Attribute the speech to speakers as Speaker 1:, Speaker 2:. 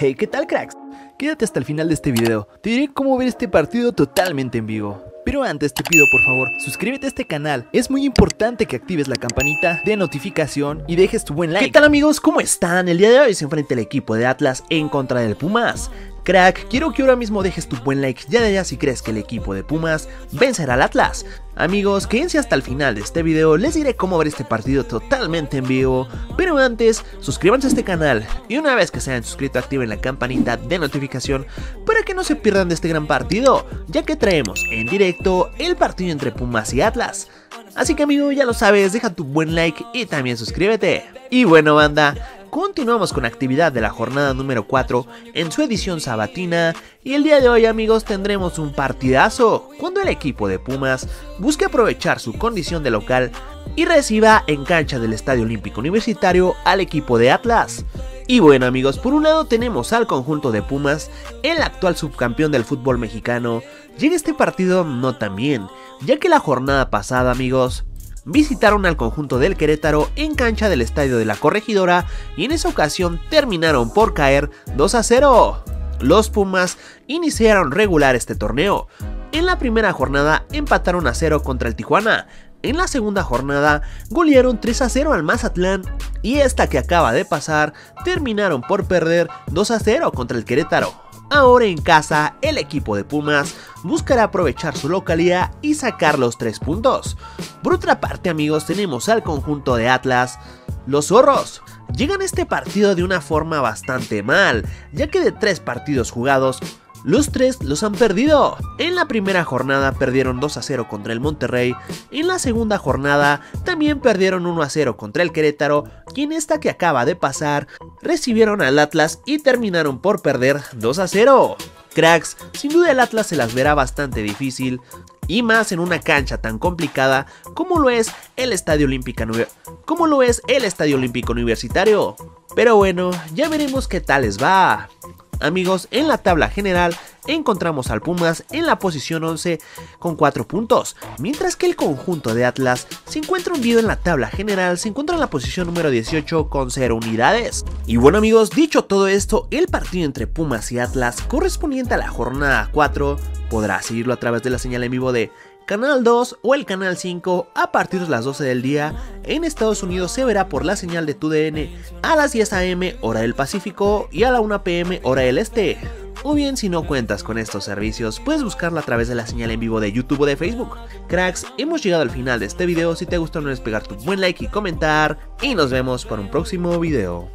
Speaker 1: Hey, ¿qué tal cracks? Quédate hasta el final de este video, te diré cómo ver este partido totalmente en vivo. Pero antes te pido por favor, suscríbete a este canal, es muy importante que actives la campanita de notificación y dejes tu buen like.
Speaker 2: ¿Qué tal amigos? ¿Cómo están? El día de hoy se enfrenta el equipo de Atlas en contra del Pumas. Crack, quiero que ahora mismo dejes tu buen like ya de allá si crees que el equipo de Pumas vencerá al Atlas. Amigos, quédense hasta el final de este video, les diré cómo ver este partido totalmente en vivo, pero antes, suscríbanse a este canal y una vez que se hayan suscrito activen la campanita de notificación para que no se pierdan de este gran partido, ya que traemos en directo el partido entre Pumas y Atlas. Así que amigo, ya lo sabes, deja tu buen like y también suscríbete. Y bueno banda, Continuamos con actividad de la jornada número 4 en su edición sabatina y el día de hoy amigos tendremos un partidazo cuando el equipo de Pumas busque aprovechar su condición de local y reciba en cancha del Estadio Olímpico Universitario al equipo de Atlas. Y bueno amigos, por un lado tenemos al conjunto de Pumas, el actual subcampeón del fútbol mexicano. Llega este partido no tan bien, ya que la jornada pasada amigos visitaron al conjunto del Querétaro en cancha del estadio de la Corregidora y en esa ocasión terminaron por caer 2 a 0. Los Pumas iniciaron regular este torneo. En la primera jornada empataron a 0 contra el Tijuana. En la segunda jornada golearon 3 a 0 al Mazatlán y esta que acaba de pasar terminaron por perder 2 a 0 contra el Querétaro. Ahora en casa, el equipo de Pumas buscará aprovechar su localidad y sacar los 3 puntos. Por otra parte amigos, tenemos al conjunto de Atlas, los zorros. Llegan este partido de una forma bastante mal, ya que de 3 partidos jugados, los tres los han perdido. En la primera jornada perdieron 2 a 0 contra el Monterrey. En la segunda jornada también perdieron 1 a 0 contra el Querétaro. Y en esta que acaba de pasar, recibieron al Atlas y terminaron por perder 2 a 0. Cracks, sin duda el Atlas se las verá bastante difícil. Y más en una cancha tan complicada como lo es el Estadio Olímpico, como lo es el Estadio Olímpico Universitario. Pero bueno, ya veremos qué tal les va. Amigos, en la tabla general encontramos al Pumas en la posición 11 con 4 puntos, mientras que el conjunto de Atlas se encuentra hundido en la tabla general, se encuentra en la posición número 18 con 0 unidades. Y bueno amigos, dicho todo esto, el partido entre Pumas y Atlas correspondiente a la jornada 4 podrá seguirlo a través de la señal en vivo de Canal 2 o el Canal 5 a partir de las 12 del día. En Estados Unidos se verá por la señal de TUDN a las 10 am hora del Pacífico y a la 1 pm hora del Este. O bien si no cuentas con estos servicios, puedes buscarlo a través de la señal en vivo de YouTube o de Facebook. Cracks, hemos llegado al final de este video, si te gustó no olvides pegar tu buen like y comentar, y nos vemos para un próximo video.